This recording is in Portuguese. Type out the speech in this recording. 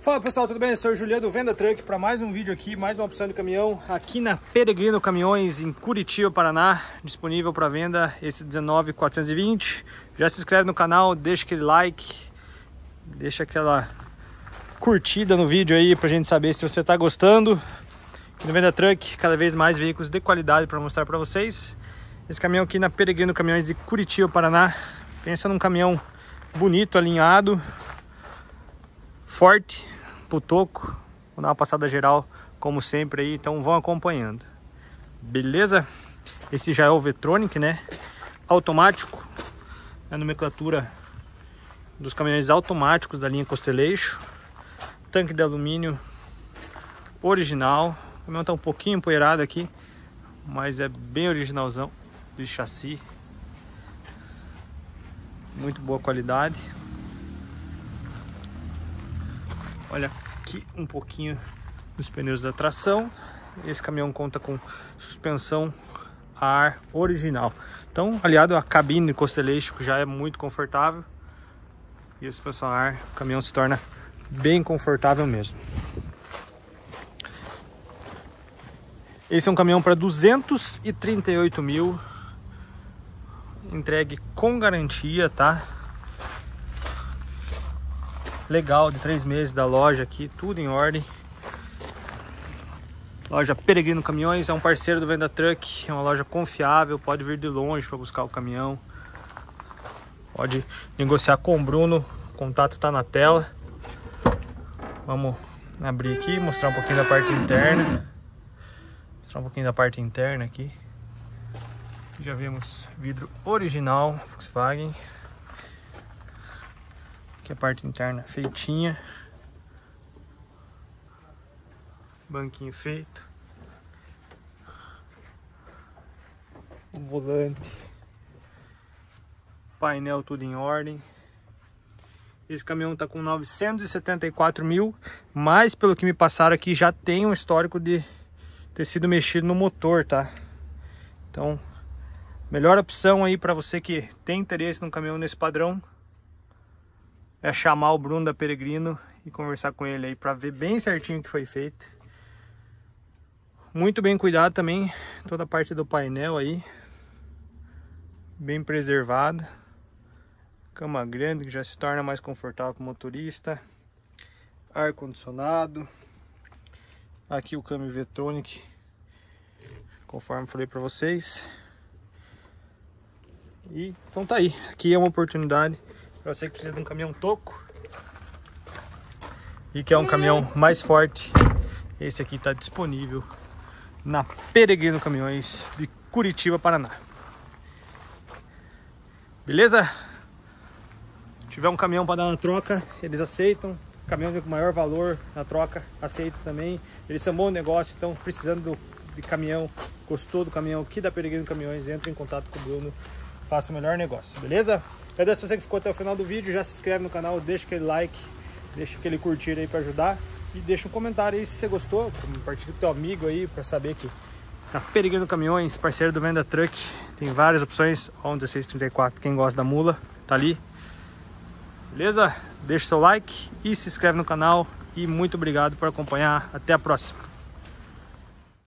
Fala pessoal, tudo bem? Eu sou o Juliano do Venda Truck para mais um vídeo aqui, mais uma opção de caminhão aqui na Peregrino Caminhões em Curitiba, Paraná, disponível para venda esse 19420. Já se inscreve no canal, deixa aquele like, deixa aquela curtida no vídeo aí pra gente saber se você tá gostando. Aqui no Venda Truck, cada vez mais veículos de qualidade para mostrar para vocês. Esse caminhão aqui na Peregrino Caminhões de Curitiba, Paraná. Pensa num caminhão bonito, alinhado, forte pro toco. Vou dar uma passada geral, como sempre aí, então vão acompanhando. Beleza? Esse já é o Vetronic, né? Automático. É a nomenclatura dos caminhões automáticos da linha Costeleixo. Tanque de alumínio original. O caminhão tá um pouquinho empoeirado aqui, mas é bem originalzão de chassi. Muito boa qualidade. Olha aqui um pouquinho dos pneus da tração. Esse caminhão conta com suspensão a ar original. Então, aliado à cabine Constellation, que já é muito confortável. E a suspensão a ar, o caminhão se torna bem confortável mesmo. Esse é um caminhão para 238 mil. Entregue com garantia, tá? Legal de três meses da loja aqui, tudo em ordem. Loja Peregrino Caminhões é um parceiro do Venda Truck, é uma loja confiável, pode vir de longe para buscar o caminhão. Pode negociar com o Bruno, o contato está na tela. Vamos abrir aqui, mostrar um pouquinho da parte interna. Mostrar um pouquinho da parte interna aqui. já vemos vidro original Volkswagen. Aqui a parte interna feitinha. Banquinho feito. O volante. Painel tudo em ordem. Esse caminhão tá com 974 mil, mas pelo que me passaram aqui já tem um histórico de ter sido mexido no motor, tá? Então, melhor opção aí para você que tem interesse num caminhão nesse padrão, é chamar o Bruno da Peregrino e conversar com ele aí para ver bem certinho o que foi feito. Muito bem cuidado também, toda a parte do painel aí, bem preservada. Cama grande que já se torna mais confortável para o motorista. Ar condicionado. Aqui o câmbio Vetronic, conforme falei para vocês. E então tá aí, aqui é uma oportunidade para você que precisa de um caminhão toco e que é um caminhão mais forte, esse aqui está disponível na Peregrino Caminhões de Curitiba, Paraná. Beleza? Se tiver um caminhão para dar na troca, eles aceitam. Caminhão de maior valor na troca, aceita também. Eles são bom negócio, então precisando de caminhão, gostou do caminhão aqui da Peregrino Caminhões, entre em contato com o Bruno, faça o melhor negócio, beleza? Agradeço você que ficou até o final do vídeo, já se inscreve no canal, deixa aquele like, deixa aquele curtir aí para ajudar e deixa um comentário aí se você gostou, compartilha com teu amigo aí para saber que a Peregrino Caminhões, parceiro do Venda Truck, tem várias opções, ó, 1634, quem gosta da mula, tá ali. Beleza? Deixa seu like e se inscreve no canal e muito obrigado por acompanhar, até a próxima.